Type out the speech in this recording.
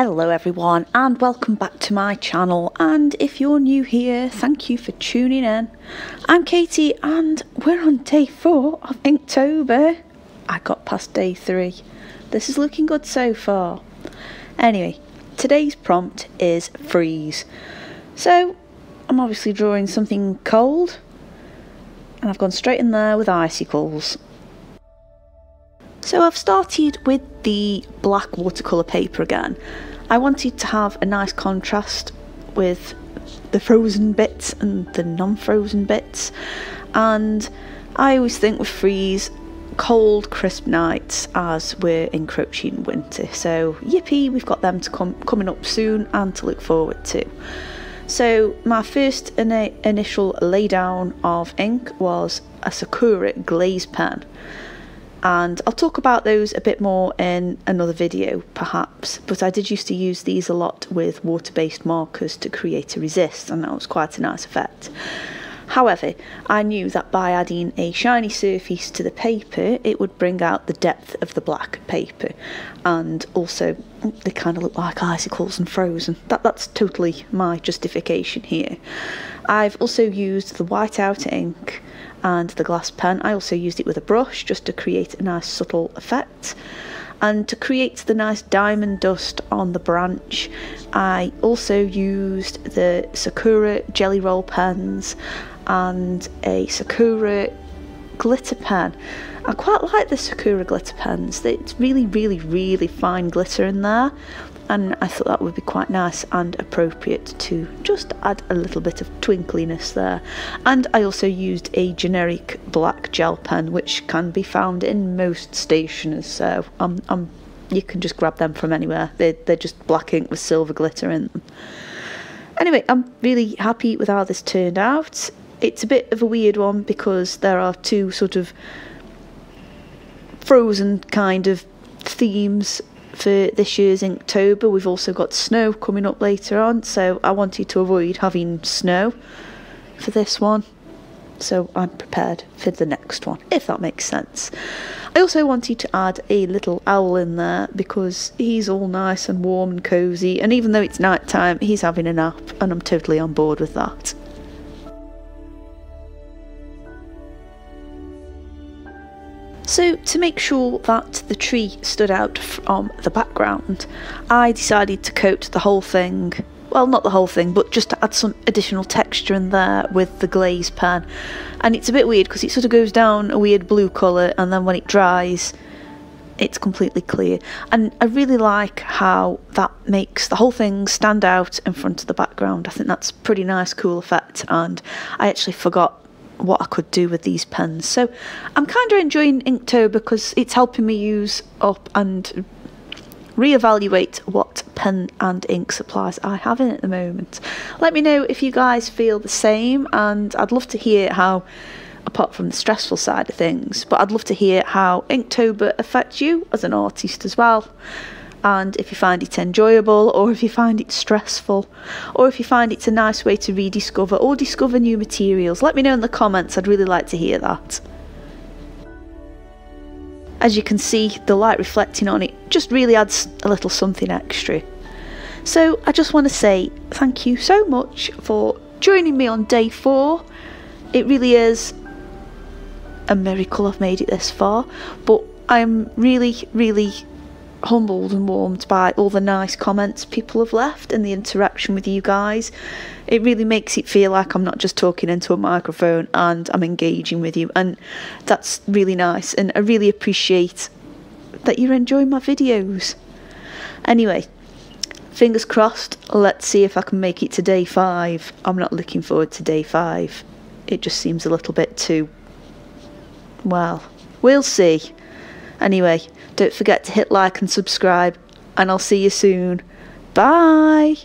Hello everyone and welcome back to my channel and if you're new here thank you for tuning in. I'm Katy and we're on day 4 of Inktober. I got past day 3. This is looking good so far. Anyway, today's prompt is freeze. So I'm obviously drawing something cold and I've gone straight in there with icicles. So I've started with the black watercolour paper again. I wanted to have a nice contrast with the frozen bits and the non-frozen bits. And I always think with freeze cold crisp nights as we're encroaching winter. So yippee we've got them to come coming up soon and to look forward to. So my first in initial laydown of ink was a Sakura glaze pen and I'll talk about those a bit more in another video perhaps but I did used to use these a lot with water-based markers to create a resist and that was quite a nice effect. However, I knew that by adding a shiny surface to the paper it would bring out the depth of the black paper and also they kind of look like icicles and frozen. That, that's totally my justification here. I've also used the white outer ink and the glass pen. I also used it with a brush just to create a nice subtle effect. And to create the nice diamond dust on the branch, I also used the Sakura Gelly Roll pens and a Sakura glitter pen. I quite like the Sakura glitter pens. It's really, really, really fine glitter in there and I thought that would be quite nice and appropriate to just add a little bit of twinkliness there. And I also used a generic black gel pen which can be found in most stationers, so um, um, you can just grab them from anywhere. They're, they're just black ink with silver glitter in them. Anyway, I'm really happy with how this turned out. It's a bit of a weird one because there are two sort of frozen kind of themes for this year's Inktober. We've also got snow coming up later on, so I wanted to avoid having snow for this one. So I'm prepared for the next one, if that makes sense. I also wanted to add a little owl in there because he's all nice and warm and cosy, and even though it's night time, he's having a nap, and I'm totally on board with that. So to make sure that the tree stood out from the background, I decided to coat the whole thing, well not the whole thing, but just to add some additional texture in there with the glaze pen. And it's a bit weird because it sort of goes down a weird blue colour and then when it dries it's completely clear and I really like how that makes the whole thing stand out in front of the background I think that's pretty nice cool effect and I actually forgot what I could do with these pens. So I'm kind of enjoying Inktober because it's helping me use up and reevaluate what pen and ink supplies I have in at the moment. Let me know if you guys feel the same and I'd love to hear how apart from the stressful side of things, but I'd love to hear how Inktober affects you as an artist as well and if you find it enjoyable or if you find it stressful or if you find it's a nice way to rediscover or discover new materials let me know in the comments. I'd really like to hear that. As you can see the light reflecting on it just really adds a little something extra. So I just want to say thank you so much for joining me on day four. It really is a miracle I've made it this far but I'm really really humbled and warmed by all the nice comments people have left and the interaction with you guys. It really makes it feel like I'm not just talking into a microphone and I'm engaging with you, and that's really nice. And I really appreciate that you're enjoying my videos. Anyway, fingers crossed. Let's see if I can make it to day five. I'm not looking forward to day five. It just seems a little bit too. Well, we'll see. Anyway, don't forget to hit like and subscribe, and I'll see you soon. Bye!